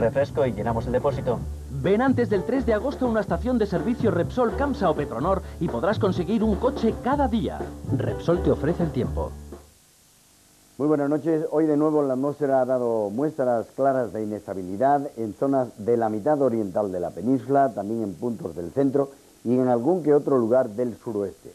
refresco y llenamos el depósito. Ven antes del 3 de agosto a una estación de servicio Repsol, Camsa o Petronor y podrás conseguir un coche cada día. Repsol te ofrece el tiempo. Muy buenas noches. Hoy de nuevo la atmósfera ha dado muestras claras de inestabilidad en zonas de la mitad oriental de la península, también en puntos del centro y en algún que otro lugar del suroeste.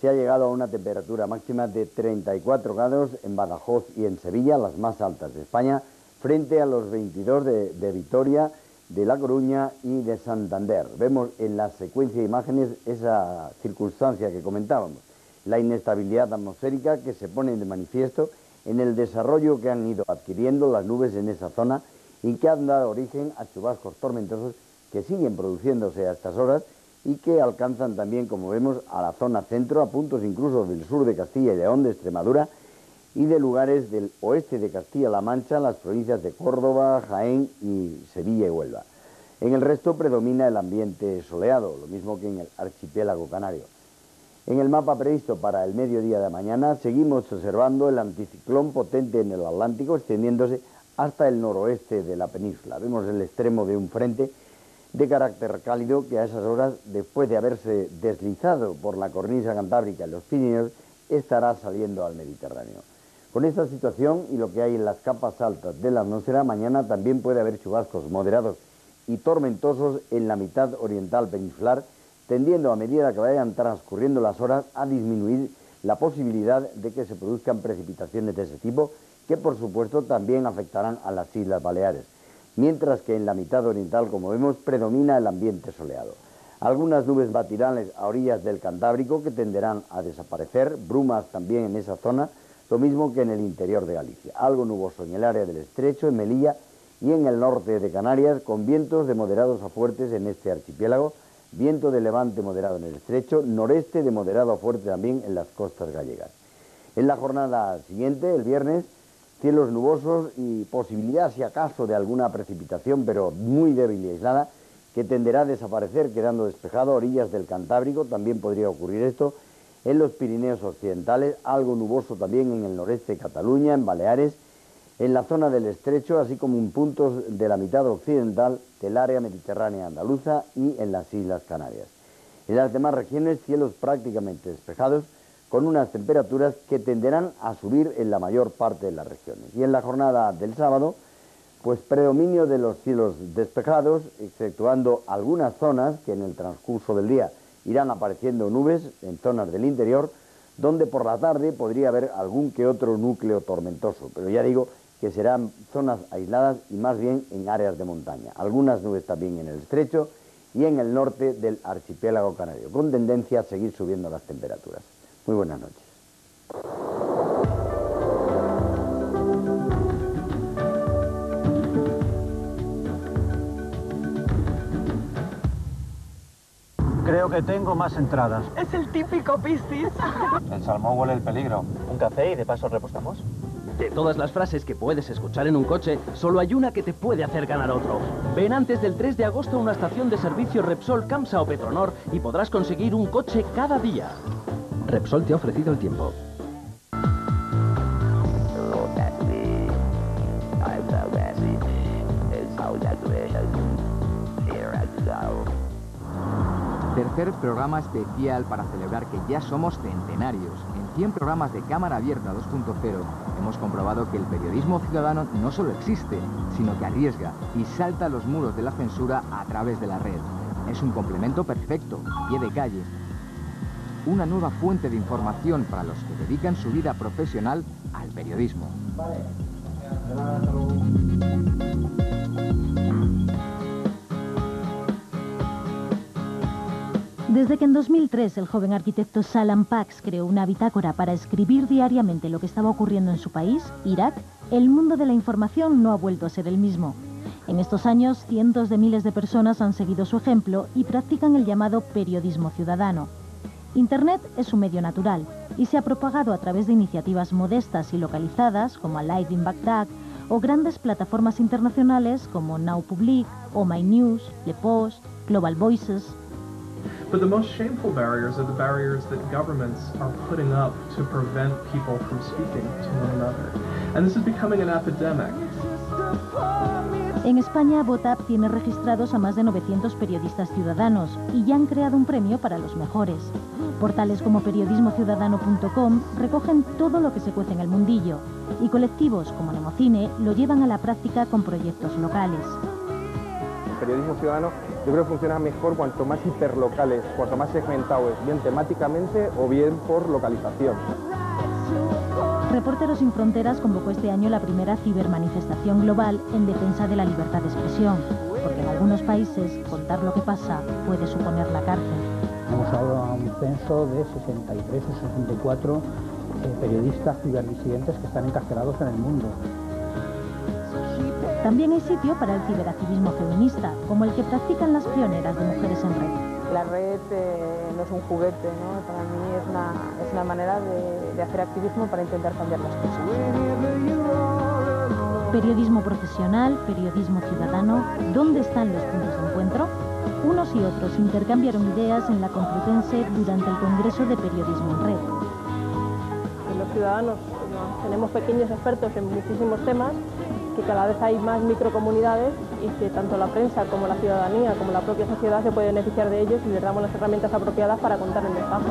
Se ha llegado a una temperatura máxima de 34 grados en Badajoz y en Sevilla, las más altas de España, frente a los 22 de, Vitoria, de La Coruña y de Santander. Vemos en la secuencia de imágenes esa circunstancia que comentábamos, la inestabilidad atmosférica que se pone de manifiesto en el desarrollo que han ido adquiriendo las nubes en esa zona y que han dado origen a chubascos tormentosos que siguen produciéndose a estas horas y que alcanzan también, como vemos, a la zona centro, a puntos incluso del sur de Castilla y León, de Extremadura, y de lugares del oeste de Castilla-La Mancha, las provincias de Córdoba, Jaén y Sevilla y Huelva. En el resto predomina el ambiente soleado, lo mismo que en el archipiélago canario. En el mapa previsto para el mediodía de mañana seguimos observando el anticiclón potente en el Atlántico extendiéndose hasta el noroeste de la península. Vemos el extremo de un frente de carácter cálido que a esas horas, después de haberse deslizado por la cornisa cantábrica en los Pirineos, estará saliendo al Mediterráneo. Con esta situación y lo que hay en las capas altas de la atmósfera, mañana también puede haber chubascos moderados y tormentosos en la mitad oriental peninsular, tendiendo a medida que vayan transcurriendo las horas a disminuir la posibilidad de que se produzcan precipitaciones de ese tipo, que por supuesto también afectarán a las Islas Baleares, mientras que en la mitad oriental, como vemos, predomina el ambiente soleado. Algunas nubes batirán a orillas del Cantábrico que tenderán a desaparecer, brumas también en esa zona, lo mismo que en el interior de Galicia. Algo nuboso en el área del estrecho, en Melilla y en el norte de Canarias, con vientos de moderados a fuertes en este archipiélago, viento de levante moderado en el estrecho, noreste de moderado a fuerte también en las costas gallegas. En la jornada siguiente, el viernes, cielos nubosos y posibilidad, si acaso, de alguna precipitación, pero muy débil y aislada, que tenderá a desaparecer quedando despejado a orillas del Cantábrico, también podría ocurrir esto, en los Pirineos Occidentales, algo nuboso también en el noreste de Cataluña, en Baleares, en la zona del estrecho, así como en puntos de la mitad occidental del área mediterránea andaluza y en las Islas Canarias. En las demás regiones, cielos prácticamente despejados, con unas temperaturas que tenderán a subir en la mayor parte de las regiones. Y en la jornada del sábado, pues predominio de los cielos despejados, exceptuando algunas zonas que en el transcurso del día irán apareciendo nubes en zonas del interior, donde por la tarde podría haber algún que otro núcleo tormentoso, pero ya digo que serán zonas aisladas y más bien en áreas de montaña. Algunas nubes también en el estrecho y en el norte del archipiélago canario, con tendencia a seguir subiendo las temperaturas. Muy buenas noches. Creo que tengo más entradas. Es el típico Piscis. El salmón huele el peligro. ¿Un café y de paso repostamos? De todas las frases que puedes escuchar en un coche, solo hay una que te puede hacer ganar otro. Ven antes del 3 de agosto a una estación de servicio Repsol, Camsa o Petronor y podrás conseguir un coche cada día. Repsol te ha ofrecido el tiempo. Tercer programa especial para celebrar que ya somos centenarios. En 100 programas de Cámara Abierta 2.0 hemos comprobado que el periodismo ciudadano no solo existe, sino que arriesga y salta los muros de la censura a través de la red. Es un complemento perfecto, pie de calle. Una nueva fuente de información para los que dedican su vida profesional al periodismo. Desde que en 2003 el joven arquitecto Salam Pax creó una bitácora para escribir diariamente lo que estaba ocurriendo en su país, Irak, el mundo de la información no ha vuelto a ser el mismo. En estos años, cientos de miles de personas han seguido su ejemplo y practican el llamado periodismo ciudadano. Internet es un medio natural y se ha propagado a través de iniciativas modestas y localizadas como Alive in Baghdad o grandes plataformas internacionales como Now Public o My News, Le Post, Global Voices, But the most shameful barriers are the barriers that governments are putting up to prevent people from speaking to one another. And this is becoming an epidemic. En España, VotApp tiene registrados a más de 900 periodistas ciudadanos y ya han creado un premio para los mejores. Portales como periodismociudadano.com recogen todo lo que se cuece en el mundillo y colectivos como Nemocine lo llevan a la práctica con proyectos locales. El periodismo ciudadano yo creo que funciona mejor cuanto más hiperlocales, cuanto más segmentado es, bien temáticamente o bien por localización. Reporteros sin Fronteras convocó este año la primera cibermanifestación global en defensa de la libertad de expresión, porque en algunos países contar lo que pasa puede suponer la cárcel. Hemos hablado un censo de 63 o 64 eh, periodistas ciberdisidentes que están encarcelados en el mundo. También hay sitio para el ciberactivismo feminista, como el que practican las pioneras de Mujeres en Red. La red eh, no es un juguete, ¿no? para mí es una, es una manera de, de hacer activismo para intentar cambiar las cosas. Periodismo profesional, periodismo ciudadano, ¿dónde están los puntos de encuentro? Unos y otros intercambiaron ideas en la Complutense durante el Congreso de Periodismo en Red. Los ciudadanos ¿no? tenemos pequeños expertos en muchísimos temas, que cada vez hay más microcomunidades y que tanto la prensa como la ciudadanía como la propia sociedad se puede beneficiar de ellos y les damos las herramientas apropiadas para contar el mensaje.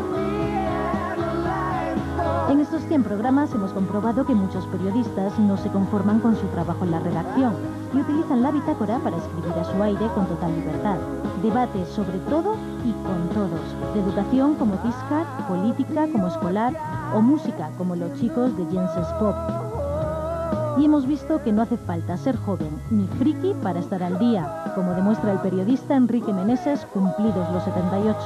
En estos 100 programas hemos comprobado que muchos periodistas no se conforman con su trabajo en la redacción y utilizan la bitácora para escribir a su aire con total libertad. Debate sobre todo y con todos. De educación como Tiscar, política como escolar o música como los chicos de Jensen's Pop. Y hemos visto que no hace falta ser joven ni friki para estar al día, como demuestra el periodista Enrique Meneses cumplidos los 78.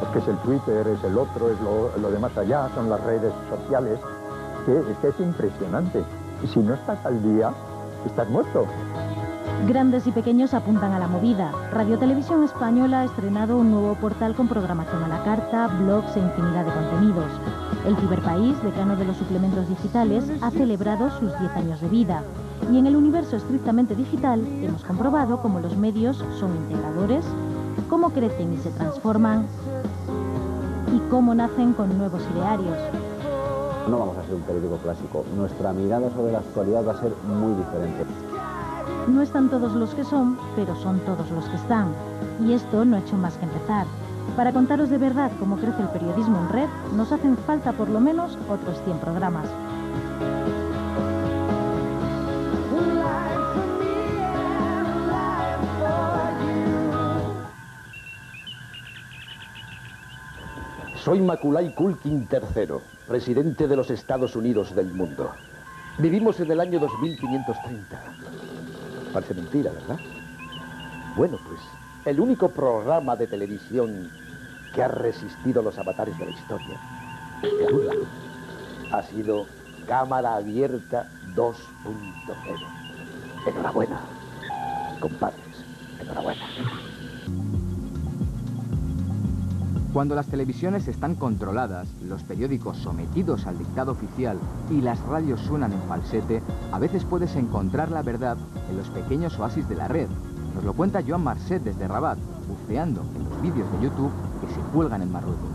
Porque es el Twitter, es el otro, es lo, lo de más allá, son las redes sociales, que, es que es impresionante. Si no estás al día, estás muerto. Grandes y pequeños apuntan a la movida. Radio Televisión Española ha estrenado un nuevo portal con programación a la carta, blogs e infinidad de contenidos. El Ciberpaís, decano de los suplementos digitales, ha celebrado sus 10 años de vida. Y en el universo estrictamente digital hemos comprobado cómo los medios son integradores, cómo crecen y se transforman y cómo nacen con nuevos idearios. No vamos a ser un periódico clásico. Nuestra mirada sobre la actualidad va a ser muy diferente. No están todos los que son, pero son todos los que están. Y esto no ha hecho más que empezar. Para contaros de verdad cómo crece el periodismo en red, nos hacen falta por lo menos otros 100 programas. Soy Maculay Culkin III, presidente de los Estados Unidos del mundo. Vivimos en el año 2530. Parece mentira, ¿verdad? Bueno, pues el único programa de televisión que ha resistido los avatares de la historia, ha sido Cámara Abierta 2.0. Enhorabuena, compadres, enhorabuena. Cuando las televisiones están controladas, los periódicos sometidos al dictado oficial y las radios suenan en falsete, a veces puedes encontrar la verdad en los pequeños oasis de la red. Nos lo cuenta Joan Marcet desde Rabat, buceando en los vídeos de YouTube que se cuelgan en Marruecos.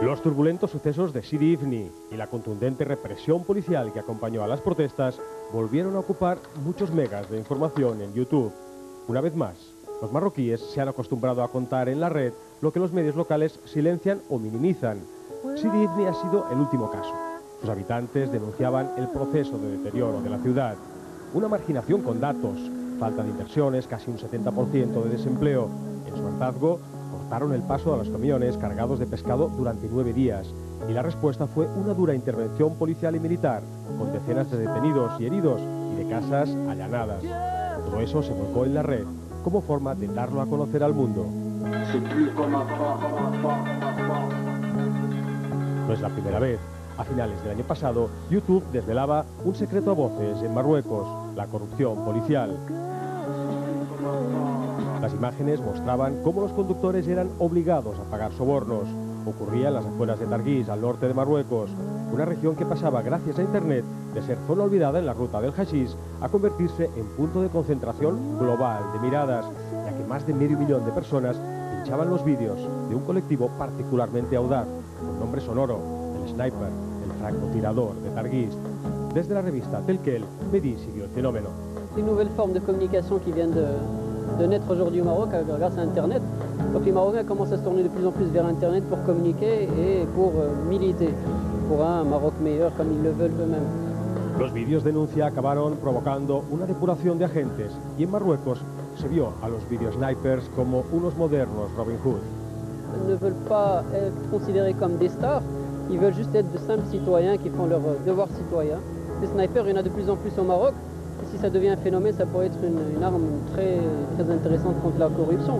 Los turbulentos sucesos de Sidi Ifni y la contundente represión policial que acompañó a las protestas volvieron a ocupar muchos megas de información en YouTube. Una vez más, los marroquíes se han acostumbrado a contar en la red lo que los medios locales silencian o minimizan. Sidi Ifni ha sido el último caso. Sus habitantes denunciaban el proceso de deterioro de la ciudad, una marginación con datos, falta de inversiones, casi un 70% de desempleo. En su hartazgo, cortaron el paso a los camiones cargados de pescado durante nueve días y la respuesta fue una dura intervención policial y militar, con decenas de detenidos y heridos y de casas allanadas. Todo eso se volcó en la red como forma de darlo a conocer al mundo. No es la primera vez. A finales del año pasado, YouTube desvelaba un secreto a voces en Marruecos, la corrupción policial. Las imágenes mostraban cómo los conductores eran obligados a pagar sobornos. Ocurría en las afueras de Targuís, al norte de Marruecos, una región que pasaba gracias a Internet de ser zona olvidada en la ruta del hashish a convertirse en punto de concentración global de miradas, ya que más de medio millón de personas pinchaban los vídeos de un colectivo particularmente audaz, con nombre sonoro, el Sniper, el francotirador de Targuís. Desde la revista Telquel, Medí siguió el fenómeno. De naître aujourd'hui au Maroc euh, grâce à Internet. Donc les Marocains commencent à se tourner de plus en plus vers Internet pour communiquer et pour euh, militer pour un Maroc meilleur comme ils le veulent eux-mêmes. Los vídeos denuncia acabaron provocando una depuración de agentes y en Marruecos se vio a los videosnipers como unos modernos Robin Hood. Ils ne veulent pas être considérés comme des stars, ils veulent juste être de simples citoyens qui font leur euh, devoir citoyen. Les snipers, il y en a de plus en plus au Maroc. Et si ça devient un phénomène, ça pourrait être une, une arme très, très intéressante contre la corruption.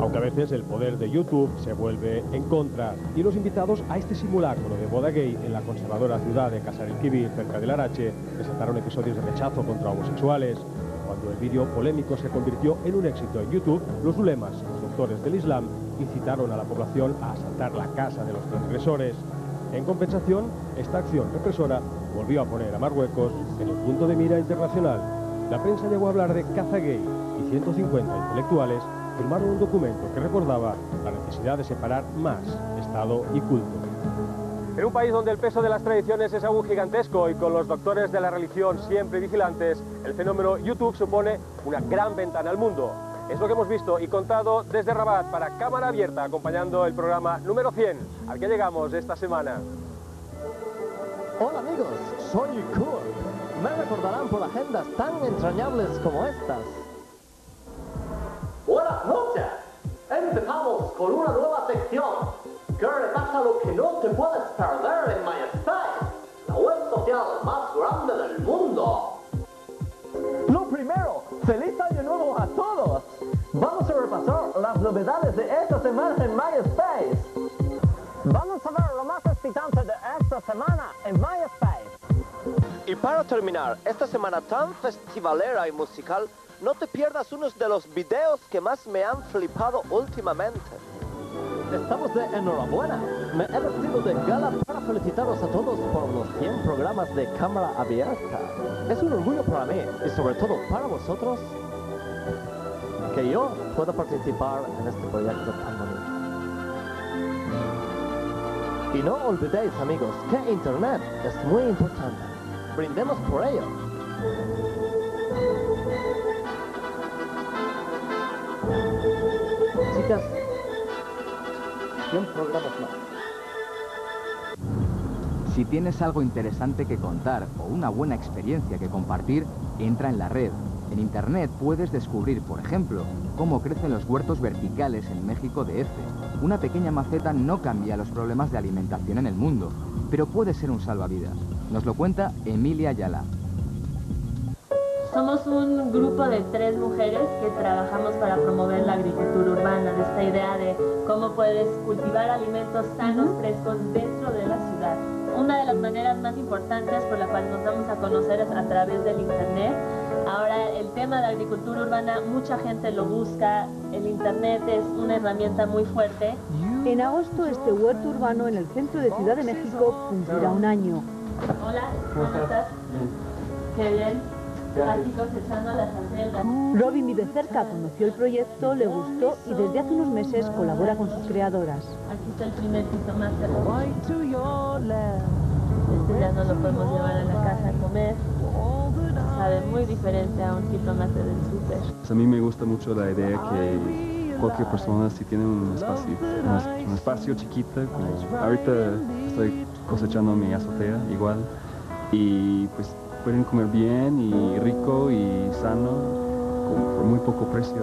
Aunque a veces el poder de YouTube se vuelve en contra y los invitados a este simulacro de boda gay en la conservadora ciudad de Casar el Kibir, cerca del Arache, presentaron episodios de rechazo contra homosexuales. Cuando el vídeo polémico se convirtió en un éxito en YouTube, los ulemas, los doctores del Islam, incitaron a la población a asaltar la casa de los transgresores. En compensación, esta acción represora volvió a poner a Marruecos en el punto de mira internacional. La prensa llegó a hablar de caza gay y 150 intelectuales firmaron un documento que recordaba la necesidad de separar más Estado y culto. En un país donde el peso de las tradiciones es aún gigantesco y con los doctores de la religión siempre vigilantes, el fenómeno YouTube supone una gran ventana al mundo. Es lo que hemos visto y contado desde Rabat para Cámara Abierta, acompañando el programa número 100, al que llegamos esta semana. Hola amigos, soy Kurt. Me recordarán por agendas tan entrañables como estas. Buenas noches. Empezamos con una nueva sección. ¿Qué repasa lo que no te puedes perder en MySpace? La web social más grande del mundo. Lo primero, feliz año nuevo a todos. Vamos a repasar las novedades de esta semana en MySpace. Vamos a ver de esta semana en MySpace. Y para terminar, esta semana tan festivalera y musical, no te pierdas uno de los videos que más me han flipado últimamente. Estamos de enhorabuena. Me he vestido de gala para felicitaros a todos por los 100 programas de cámara abierta. Es un orgullo para mí y sobre todo para vosotros que yo pueda participar en este proyecto tan Y no olvidéis amigos que Internet es muy importante. Brindemos por ello. Chicas, 100 programas más. Si tienes algo interesante que contar o una buena experiencia que compartir, entra en la red. En Internet puedes descubrir, por ejemplo, cómo crecen los huertos verticales en México de F. Una pequeña maceta no cambia los problemas de alimentación en el mundo, pero puede ser un salvavidas. Nos lo cuenta Emilia Ayala. Somos un grupo de tres mujeres que trabajamos para promover la agricultura urbana, de esta idea de cómo puedes cultivar alimentos sanos, frescos dentro de la ciudad. Una de las maneras más importantes por la cual nos damos a conocer es a través del Internet. Ahora el tema de agricultura urbana, mucha gente lo busca, el Internet es una herramienta muy fuerte. En agosto este huerto urbano en el centro de Ciudad de México cumplirá un año. Hola, ¿cómo estás? Qué bien. Aquí cosechando las acelgas. Robin vive cerca, conoció el proyecto, le gustó y desde hace unos meses colabora con sus creadoras. Aquí está el primer jitomate. Este ya no lo podemos llevar a la casa a comer. Sabe muy diferente a un jitomate del súper. Pues a mí me gusta mucho la idea que cualquier persona si tiene un espacio, un, un espacio chiquito, como ahorita estoy cosechando mi azotea igual y pues pueden comer bien y rico y sano por muy poco precio.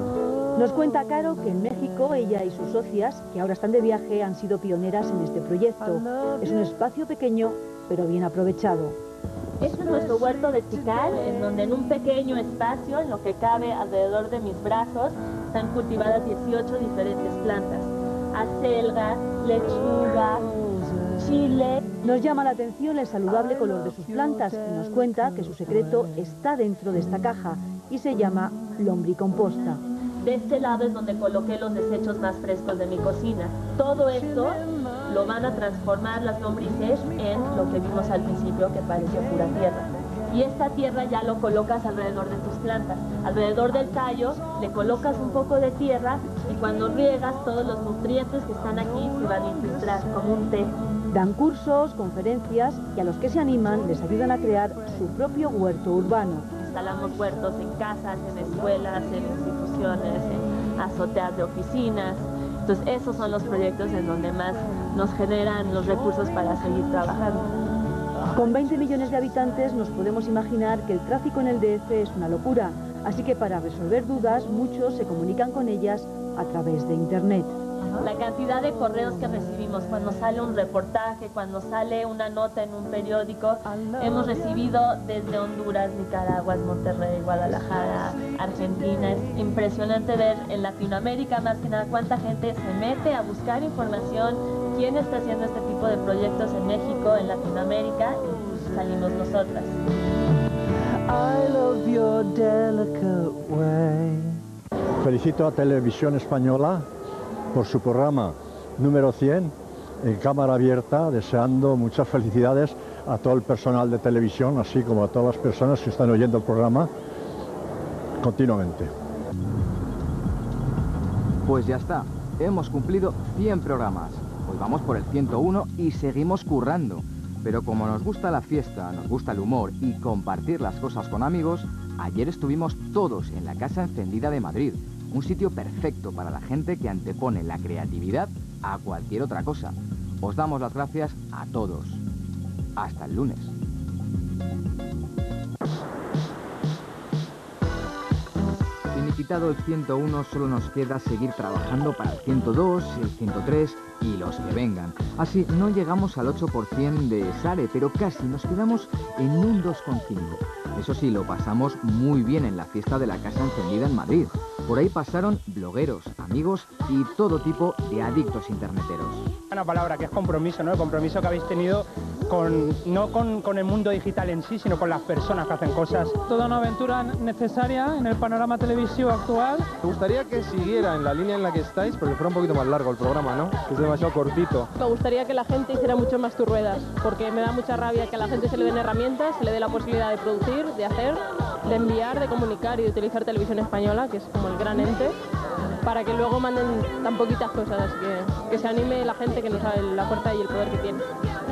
Nos cuenta Caro que en México ella y sus socias, que ahora están de viaje, han sido pioneras en este proyecto. Es un espacio pequeño, pero bien aprovechado. Este es nuestro huerto vertical, en donde en un pequeño espacio, en lo que cabe alrededor de mis brazos, están cultivadas 18 diferentes plantas. Acelga, lechuga, chile. Nos llama la atención el saludable color de sus plantas y nos cuenta que su secreto está dentro de esta caja y se llama lombricomposta. De este lado es donde coloqué los desechos más frescos de mi cocina. Todo esto lo van a transformar las lombrices en lo que vimos al principio que parecía pura tierra. Y esta tierra ya lo colocas alrededor de tus plantas. Alrededor del tallo le colocas un poco de tierra y cuando riegas todos los nutrientes que están aquí se van a infiltrar como un té. Dan cursos, conferencias y a los que se animan les ayudan a crear su propio huerto urbano. instalamos huertos en casas, en escuelas, en instituciones, en azoteas de oficinas. Entonces esos son los proyectos en donde más nos generan los recursos para seguir trabajando. Con 20 millones de habitantes nos podemos imaginar que el tráfico en el DF es una locura, así que para resolver dudas muchos se comunican con ellas a través de Internet. La cantidad de correos que recibimos cuando sale un reportaje, cuando sale una nota en un periódico, hemos recibido desde Honduras, Nicaragua, Monterrey, Guadalajara, Argentina. Es impresionante ver en Latinoamérica más que nada cuánta gente se mete a buscar información, quién está haciendo este tipo de proyectos en México, en Latinoamérica, y salimos nosotras. Felicito a Televisión Española por su programa número 100 en cámara abierta, deseando muchas felicidades a todo el personal de televisión, así como a todas las personas que están oyendo el programa continuamente. Pues ya está, hemos cumplido 100 programas. Hoy vamos por el 101 y seguimos currando. Pero como nos gusta la fiesta, nos gusta el humor y compartir las cosas con amigos, ayer estuvimos todos en la Casa Encendida de Madrid, un sitio perfecto para la gente que antepone la creatividad a cualquier otra cosa. Os damos las gracias a todos. Hasta el lunes. El 101, solo nos queda seguir trabajando para el 102, el 103 y los que vengan. Así no llegamos al 8% de Sare, pero casi nos quedamos en un 2,5. Eso sí, lo pasamos muy bien en la fiesta de la Casa Encendida en Madrid. Por ahí pasaron blogueros, amigos y todo tipo de adictos interneteros. Una palabra que es compromiso, ¿no? El compromiso que habéis tenido con, no con, con el mundo digital en sí, sino con las personas que hacen cosas. Toda una aventura necesaria en el panorama televisivo actual. Me gustaría que siguiera en la línea en la que estáis, porque fuera un poquito más largo el programa, ¿no? Que es demasiado cortito. Me gustaría que la gente hiciera mucho más tus ruedas, porque me da mucha rabia que a la gente se le den herramientas, se le dé la posibilidad de producir, de hacer, de enviar, de comunicar y de utilizar televisión española, que es como el gran ente, para que luego manden tan poquitas cosas, que, que se anime la gente que no sabe la fuerza y el poder que tiene.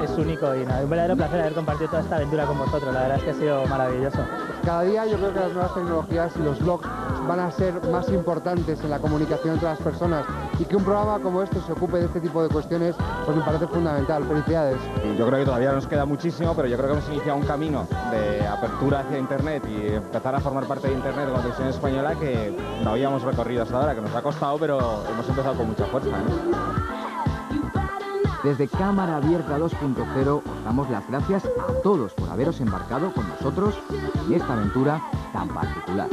Es único y nada, un verdadero placer haber compartido toda esta aventura con vosotros. La verdad es que ha sido maravilloso. Cada día yo creo que las nuevas tecnologías y los blogs van a ser más importantes en la comunicación entre las personas y que un programa como este se ocupe de este tipo de cuestiones, pues me parece fundamental. Felicidades. Yo creo que todavía nos queda muchísimo, pero yo creo que hemos iniciado un camino de apertura hacia Internet y empezar a formar parte de Internet con la televisión española que no habíamos recorrido hasta ahora, que nos ha costado, pero hemos empezado con mucha fuerza. Desde Cámara Abierta 2.0 os damos las gracias a todos por haberos embarcado con nosotros en esta aventura tan particular.